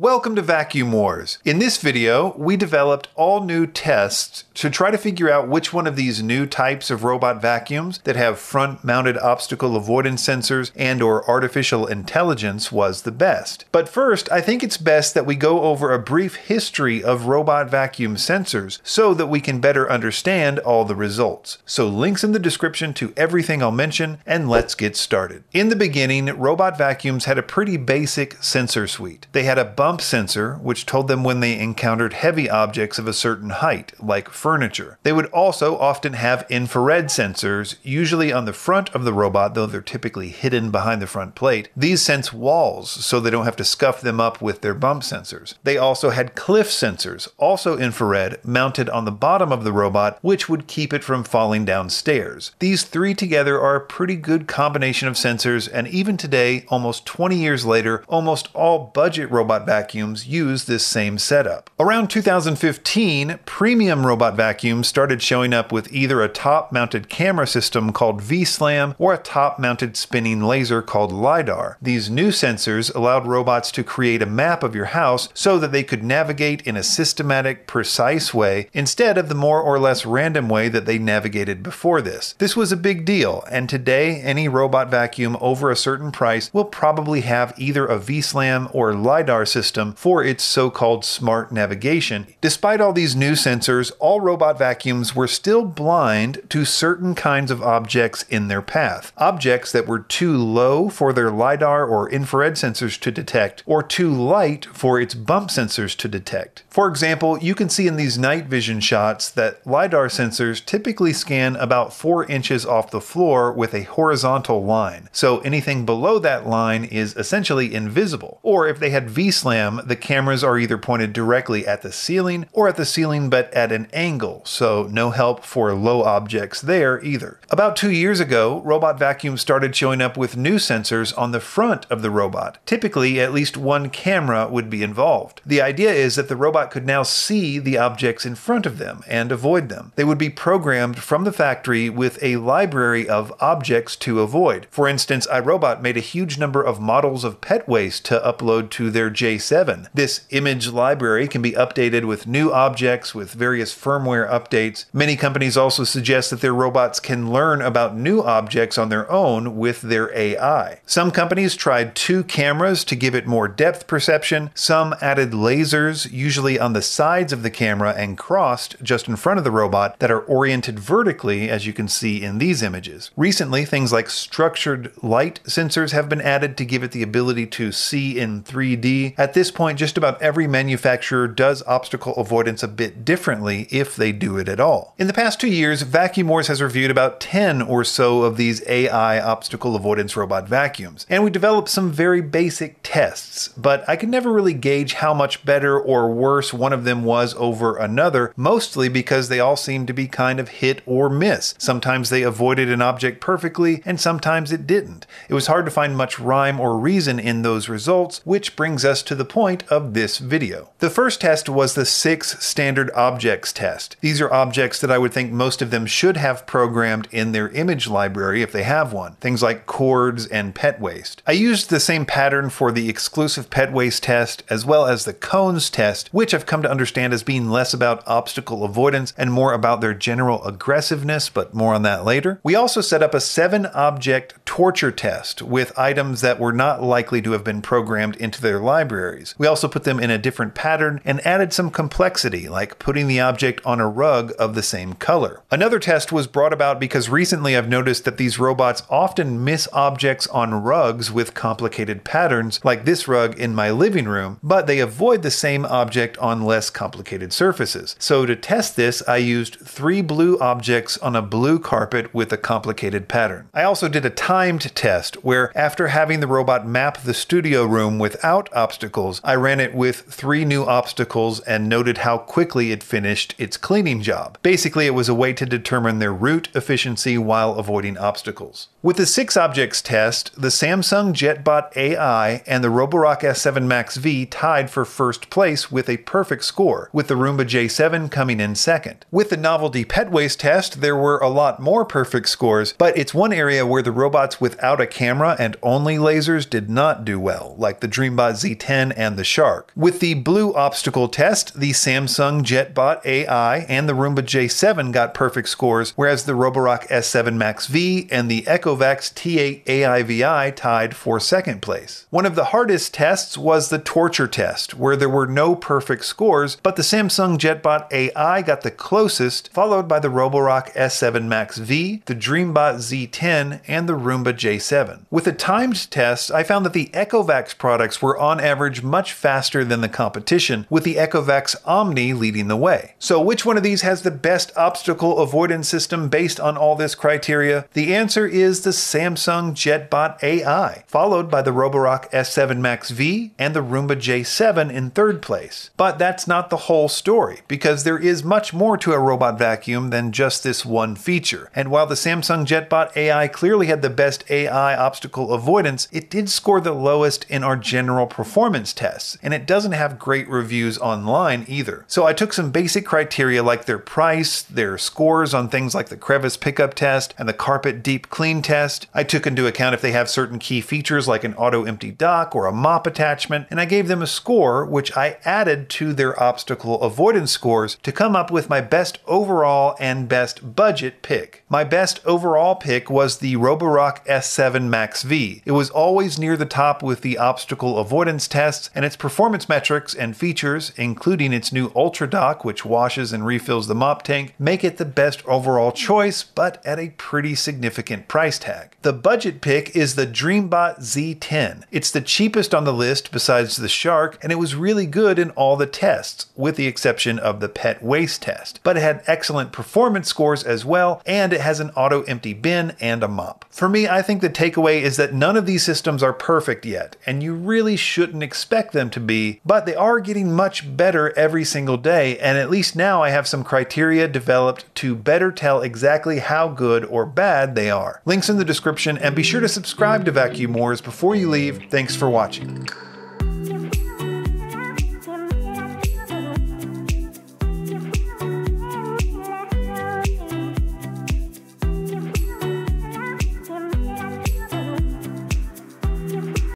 Welcome to Vacuum Wars. In this video, we developed all new tests to try to figure out which one of these new types of robot vacuums that have front-mounted obstacle avoidance sensors and or artificial intelligence was the best. But first, I think it's best that we go over a brief history of robot vacuum sensors so that we can better understand all the results. So links in the description to everything I'll mention and let's get started. In the beginning, robot vacuums had a pretty basic sensor suite. They had a bump bump sensor, which told them when they encountered heavy objects of a certain height, like furniture. They would also often have infrared sensors, usually on the front of the robot, though they're typically hidden behind the front plate. These sense walls, so they don't have to scuff them up with their bump sensors. They also had cliff sensors, also infrared, mounted on the bottom of the robot, which would keep it from falling downstairs. These three together are a pretty good combination of sensors, and even today, almost 20 years later, almost all budget robot vacuums use this same setup. Around 2015, premium robot vacuums started showing up with either a top mounted camera system called V-SLAM or a top mounted spinning laser called LiDAR. These new sensors allowed robots to create a map of your house so that they could navigate in a systematic, precise way instead of the more or less random way that they navigated before this. This was a big deal, and today any robot vacuum over a certain price will probably have either a V-SLAM or LiDAR system system for its so called smart navigation. Despite all these new sensors, all robot vacuums were still blind to certain kinds of objects in their path. Objects that were too low for their LiDAR or infrared sensors to detect, or too light for its bump sensors to detect. For example, you can see in these night vision shots that LiDAR sensors typically scan about 4 inches off the floor with a horizontal line, so anything below that line is essentially invisible. Or if they had V-SLAM the cameras are either pointed directly at the ceiling or at the ceiling but at an angle, so no help for low objects there either. About two years ago, robot vacuums started showing up with new sensors on the front of the robot. Typically, at least one camera would be involved. The idea is that the robot could now see the objects in front of them and avoid them. They would be programmed from the factory with a library of objects to avoid. For instance, iRobot made a huge number of models of pet waste to upload to their J 7. This image library can be updated with new objects with various firmware updates. Many companies also suggest that their robots can learn about new objects on their own with their AI. Some companies tried two cameras to give it more depth perception. Some added lasers, usually on the sides of the camera and crossed just in front of the robot, that are oriented vertically, as you can see in these images. Recently, things like structured light sensors have been added to give it the ability to see in 3D. At this point, just about every manufacturer does obstacle avoidance a bit differently if they do it at all. In the past two years, Vacuum Wars has reviewed about 10 or so of these AI obstacle avoidance robot vacuums, and we developed some very basic tests, but I could never really gauge how much better or worse one of them was over another, mostly because they all seemed to be kind of hit or miss. Sometimes they avoided an object perfectly, and sometimes it didn't. It was hard to find much rhyme or reason in those results, which brings us to the point of this video. The first test was the six standard objects test. These are objects that I would think most of them should have programmed in their image library if they have one, things like cords and pet waste. I used the same pattern for the exclusive pet waste test as well as the cones test, which I've come to understand as being less about obstacle avoidance and more about their general aggressiveness, but more on that later. We also set up a seven object torture test with items that were not likely to have been programmed into their libraries. We also put them in a different pattern and added some complexity, like putting the object on a rug of the same color. Another test was brought about because recently I've noticed that these robots often miss objects on rugs with complicated patterns, like this rug in my living room, but they avoid the same object on less complicated surfaces. So to test this, I used three blue objects on a blue carpet with a complicated pattern. I also did a timed test where, after having the robot map the studio room without obstacles, I ran it with three new obstacles and noted how quickly it finished its cleaning job. Basically, it was a way to determine their route efficiency while avoiding obstacles. With the six objects test, the Samsung JetBot AI and the Roborock S7 Max V tied for first place with a perfect score, with the Roomba J7 coming in second. With the novelty pet waste test, there were a lot more perfect scores, but it's one area where the robots without a camera and only lasers did not do well, like the DreameBot Z10 10 and the Shark. With the blue obstacle test, the Samsung JetBot AI and the Roomba J7 got perfect scores, whereas the Roborock S7 Max V and the Ecovacs T8 AIVI tied for second place. One of the hardest tests was the torture test, where there were no perfect scores, but the Samsung JetBot AI got the closest, followed by the Roborock S7 Max V, the DreameBot Z10, and the Roomba J7. With a timed test, I found that the Ecovacs products were on average much faster than the competition, with the Ecovacs Omni leading the way. So, which one of these has the best obstacle avoidance system based on all this criteria? The answer is the Samsung JetBot AI, followed by the Roborock S7 Max V and the Roomba J7 in third place. But that's not the whole story, because there is much more to a robot vacuum than just this one feature. And while the Samsung JetBot AI clearly had the best AI obstacle avoidance, it did score the lowest in our general performance tests, and it doesn't have great reviews online either. So I took some basic criteria like their price, their scores on things like the crevice pickup test and the carpet deep clean test. I took into account if they have certain key features like an auto empty dock or a mop attachment, and I gave them a score which I added to their obstacle avoidance scores to come up with my best overall and best budget pick. My best overall pick was the Roborock S7 Max V. It was always near the top with the obstacle avoidance tests, and its performance metrics and features, including its new Ultra Dock, which washes and refills the mop tank, make it the best overall choice, but at a pretty significant price tag. The budget pick is the DreameBot Z10. It's the cheapest on the list besides the Shark, and it was really good in all the tests, with the exception of the pet waste test. But it had excellent performance scores as well, and it has an auto empty bin and a mop. For me, I think the takeaway is that none of these systems are perfect yet, and you really shouldn't expect them to be, but they are getting much better every single day, and at least now I have some criteria developed to better tell exactly how good or bad they are. Links in the description, and be sure to subscribe to Vacuum Wars before you leave. Thanks for watching.